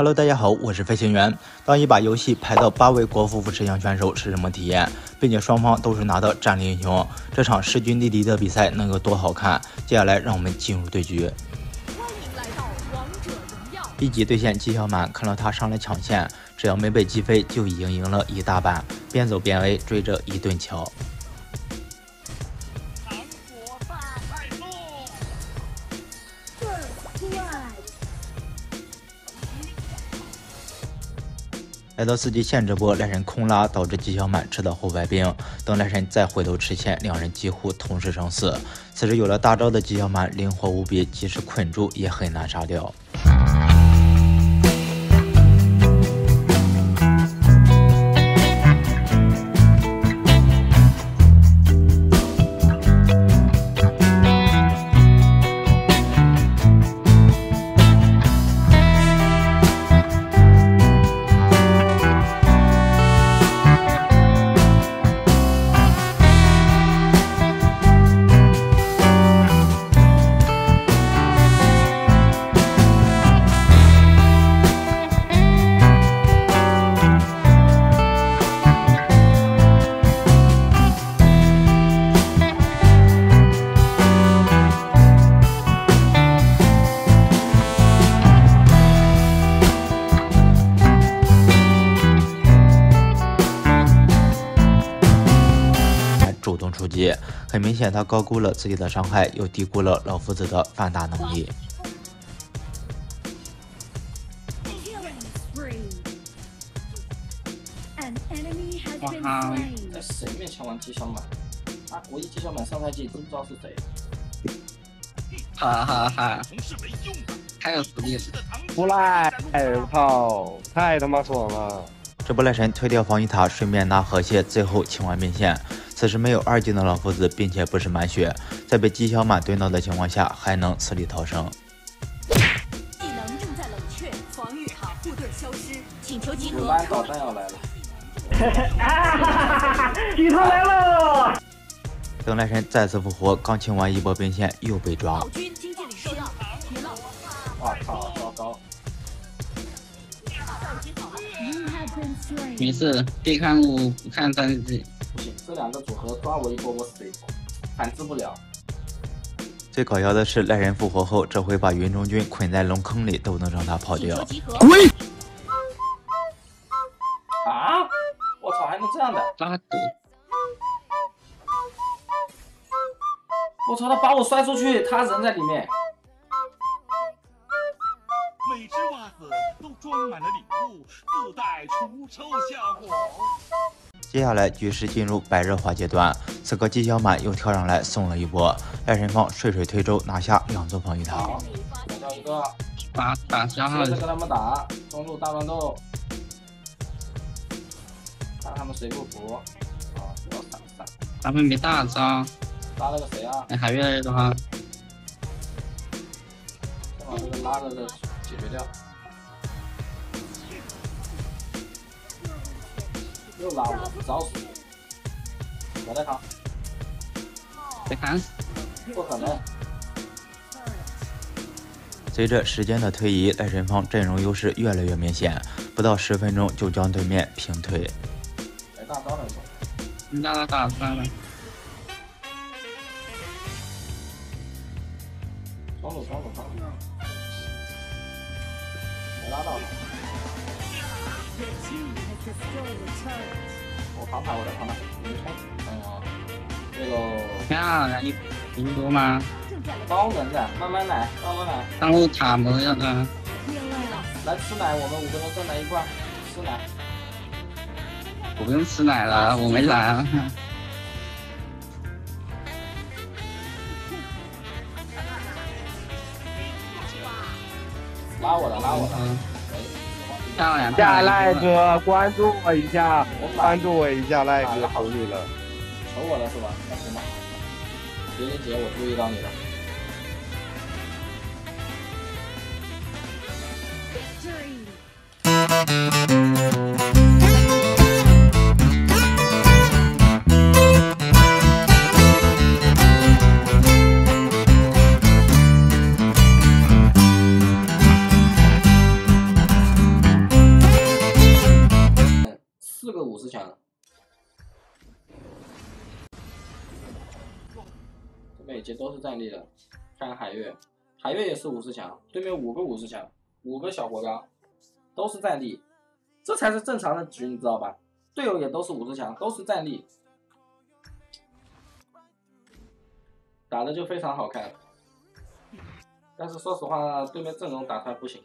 Hello，大家好，我是飞行员。当一把游戏排到八位国服持枪选手是什么体验？并且双方都是拿到战力英雄，这场势均力敌的比赛能有多好看？接下来让我们进入对局。欢迎来到王者荣耀。一级对线纪晓满看到他上来抢线，只要没被击飞，就已经赢了一大半。边走边 A，追着一顿敲。来到四级线这波，赖神空拉导致姬小满吃到后排兵，等赖神再回头吃线，两人几乎同时生死。此时有了大招的姬小满灵活无比，即使捆住也很难杀掉。出击，很明显他高估了自己的伤害，又低估了老夫子的反打能力。哇哈！在谁面前玩纪晓满？啊，国一纪晓满上赛季真不知道是谁。哈哈哈！太有实力了！不赖！哎，我操，太他妈爽了！这波赖神推掉防御塔，顺便拿河蟹，最后清完兵线。此时没有二技能老夫子，并且不是满血，在被姬小满蹲到的情况下，还能死里逃生。技能正在冷却，防御塔护盾消失，请求集合。班导弹要来了！机场来了！等赖神再次复活，刚清完一波兵线，又被抓。暴君没事，别看我不看三级。不行，这两个组合抓我一波，我死一波，反制不了。最搞笑的是，赖人复活后，这回把云中君捆在龙坑里，都能让他跑掉。滚！啊！我操，还能这样的？拉德！我操，他把我摔出去，他人在里面。都装满了礼物，自带除臭效果。接下来局势进入白热化阶段，此刻纪晓满又跳上来送了一波，赖神方顺水推舟拿下两座防御塔。打掉一个，打打消耗接着跟他们打，中路大乱斗，看他们谁不服。他们没大招，拉了个谁啊？哎，还越来越多哈。先把这个拉了的解决掉。又拉我，找死！我在扛，别看，不可能！随着时间的推移，赖神方阵容优势越来越明显，不到十分钟就将对面平推。来大招了，你让他打出来了。双路双路双路，没拉到。我旁排，我在旁排，你冲！哎呀，这个漂亮，你你不多吗？高能的，慢慢来，慢慢来。上路塔没有的，来吃奶，我们五个人站在一块，吃奶。我不用吃奶了，我没奶啊。拉我的，拉我的。下赖哥关注我一下，关注我一下。赖哥求你了，求我了是吧？那行吧，行吧，我注意到你了。十强。这边已经都是战力了，看海月，海月也是五十强，对面五个五十强，五个小活高，都是战力，这才是正常的局，你知道吧？队友也都是五十强，都是战力，打的就非常好看。但是说实话，对面阵容打出来不行。